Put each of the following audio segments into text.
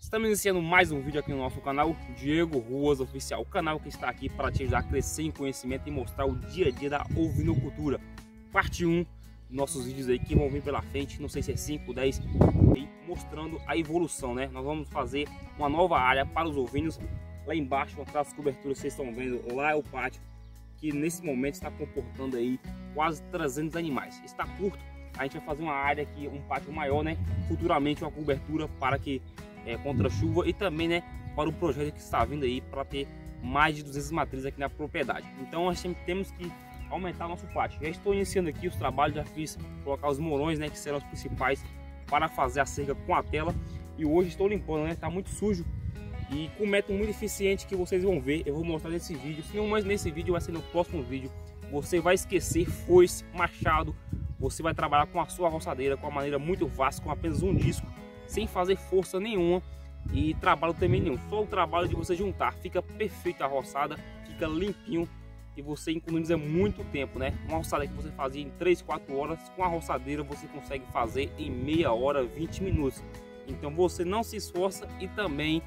Estamos iniciando mais um vídeo aqui no nosso canal, Diego Ruas Oficial, o canal que está aqui para te ajudar a crescer em conhecimento e mostrar o dia a dia da ovinocultura. Parte 1, nossos vídeos aí que vão vir pela frente, não sei se é 5, 10, aí mostrando a evolução, né? Nós vamos fazer uma nova área para os ovinos, lá embaixo, atrás das coberturas, vocês estão vendo, lá é o pátio, que nesse momento está comportando aí quase 300 animais. Está curto, a gente vai fazer uma área aqui, um pátio maior, né? Futuramente uma cobertura para que é, contra chuva e também, né, para o projeto que está vindo aí para ter mais de 200 matrizes aqui na propriedade. Então nós temos que aumentar nosso pátio. Já estou iniciando aqui os trabalhos, já fiz colocar os morões, né, que serão os principais para fazer a cerca com a tela. E hoje estou limpando, né, tá muito sujo e com um método muito eficiente que vocês vão ver, eu vou mostrar nesse vídeo. Se não mais nesse vídeo, vai ser no próximo vídeo. Você vai esquecer foice, machado, você vai trabalhar com a sua roçadeira com uma maneira muito fácil, com apenas um disco, sem fazer força nenhuma e trabalho também nenhum. Só o trabalho de você juntar, fica perfeita a roçada, fica limpinho e você economiza muito tempo, né? Uma roçada que você fazia em 3, 4 horas, com a roçadeira você consegue fazer em meia hora, 20 minutos. Então você não se esforça e também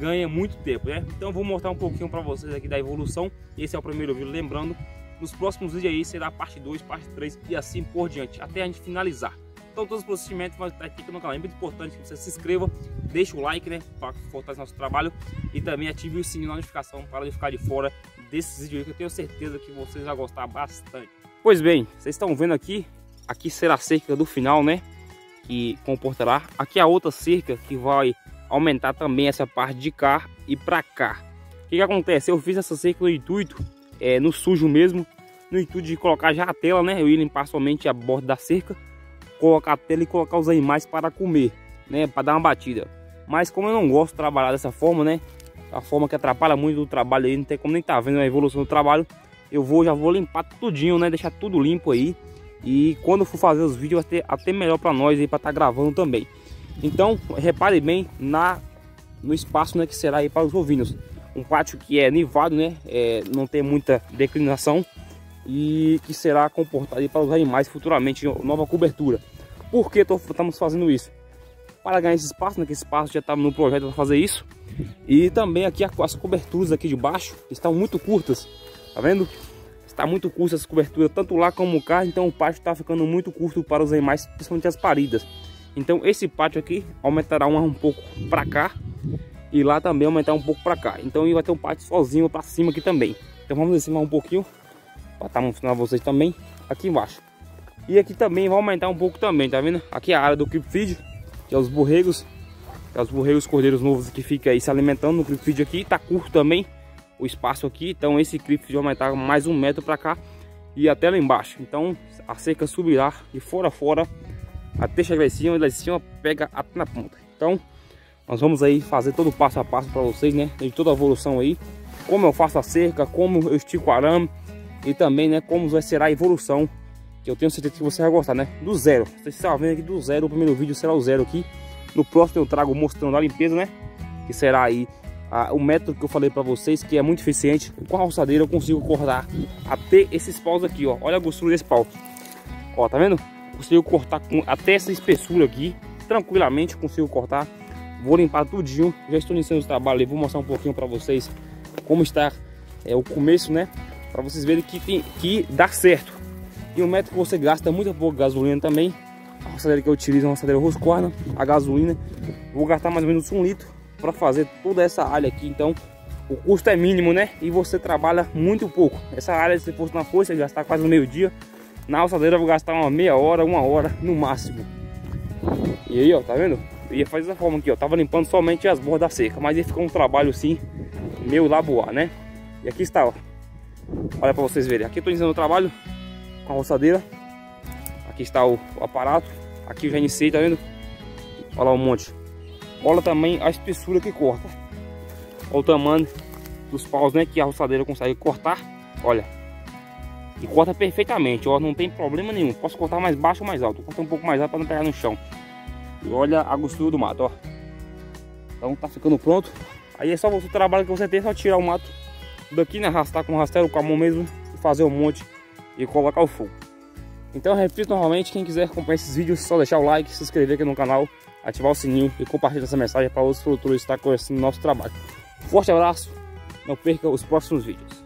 ganha muito tempo, né? Então vou mostrar um pouquinho para vocês aqui da evolução. Esse é o primeiro vídeo, lembrando, nos próximos vídeos aí será parte 2, parte 3 e assim por diante, até a gente finalizar. Então todos os procedimentos vão estar aqui no canal. É muito importante que você se inscreva, deixe o like, né, para fortalecer nosso trabalho e também ative o sininho de notificação para não ficar de fora desses vídeos que eu tenho certeza que vocês vão gostar bastante. Pois bem, vocês estão vendo aqui, aqui será a cerca do final, né, que comportará. Aqui a outra cerca que vai aumentar também essa parte de cá e para cá. O que, que acontece? Eu fiz essa cerca no intuito, é, no sujo mesmo, no intuito de colocar já a tela, né? Eu ia limpar somente a borda da cerca, colocar a tela e colocar os animais para comer, né? Para dar uma batida. Mas como eu não gosto de trabalhar dessa forma, né? A forma que atrapalha muito o trabalho aí, não tem como nem tá vendo a evolução do trabalho. Eu vou, já vou limpar tudinho, né? Deixar tudo limpo aí. E quando for fazer os vídeos vai ter até melhor para nós aí para estar tá gravando também. Então, repare bem na no espaço né, que será aí para os ovinos. Um pátio que é nivado, né? É, não tem muita declinação e que será comportado para os animais futuramente nova cobertura. Por que estamos fazendo isso? Para ganhar esse espaço, né? Que esse espaço já está no projeto para fazer isso. E também aqui as coberturas aqui de baixo estão muito curtas, tá vendo? Está muito curta essa cobertura, tanto lá como cá, então o pátio está ficando muito curto para os animais, principalmente as paridas. Então esse pátio aqui aumentará um, um pouco para cá e lá também aumentar um pouco para cá. Então vai ter um pátio sozinho para cima aqui também. Então vamos descer mais um pouquinho para estar tá mostrando a vocês também aqui embaixo. E aqui também vai aumentar um pouco também, tá vendo? Aqui é a área do creep feed, que é os borregos, que é os borregos cordeiros novos que fica aí se alimentando no creep feed aqui. Tá curto também o espaço aqui, então esse creep feed vai aumentar mais um metro para cá e até lá embaixo. Então a cerca subirá de fora a fora até chegar em cima e lá em cima pega até na ponta. Então, nós vamos aí fazer todo o passo a passo para vocês, né? De toda a evolução aí. Como eu faço a cerca, como eu estico o arame e também, né, como vai ser a evolução. Que eu tenho certeza que você vai gostar, né? Do zero. Vocês estão vendo aqui do zero, o primeiro vídeo será o zero aqui. No próximo eu trago mostrando a limpeza, né? Que será aí o método que eu falei para vocês, que é muito eficiente. Com a roçadeira eu consigo cortar até esses paus aqui, ó. Olha a grossura desse pau. Ó, tá vendo? Consigo cortar com até essa espessura aqui, tranquilamente consigo cortar. Vou limpar tudinho, já estou iniciando o trabalho e vou mostrar um pouquinho para vocês como está é, o começo, né? Para vocês verem que, tem, que dá certo. E o método que você gasta muito pouco gasolina também. A roçadeira que eu utilizo é uma roçadeira Roscorna, a gasolina. Vou gastar mais ou menos um litro para fazer toda essa área aqui, então o custo é mínimo, né? E você trabalha muito pouco. Essa área, se fosse na força, gastar quase meio dia. Na alçadeira eu vou gastar uma meia hora, uma hora no máximo. E aí, ó, tá vendo? Eu ia fazer dessa forma aqui, ó. Tava limpando somente as bordas da seca, mas aí ficou um trabalho assim, meio laboar, né? E aqui está, ó. Olha pra vocês verem. Aqui eu tô iniciando o trabalho a roçadeira. Aqui está o, o aparato. Aqui eu já iniciei, tá vendo? Olha lá um monte. Olha também a espessura que corta. Olha o tamanho dos paus, né? Que a roçadeira consegue cortar. Olha, e corta perfeitamente, ó, não tem problema nenhum. Posso cortar mais baixo ou mais alto. Corta um pouco mais alto para não pegar no chão. E olha a gostura do mato, ó. Então tá ficando pronto. Aí é só o trabalho que você tem, é só tirar o mato daqui, né? Arrastar com o rastelo com a mão mesmo e fazer um monte e colocar o fogo. Então repito novamente, quem quiser acompanhar esses vídeos, só deixar o like, se inscrever aqui no canal. ativar o sininho e compartilhar essa mensagem para outros produtores estar conhecendo o nosso trabalho. Forte abraço, não perca os próximos vídeos.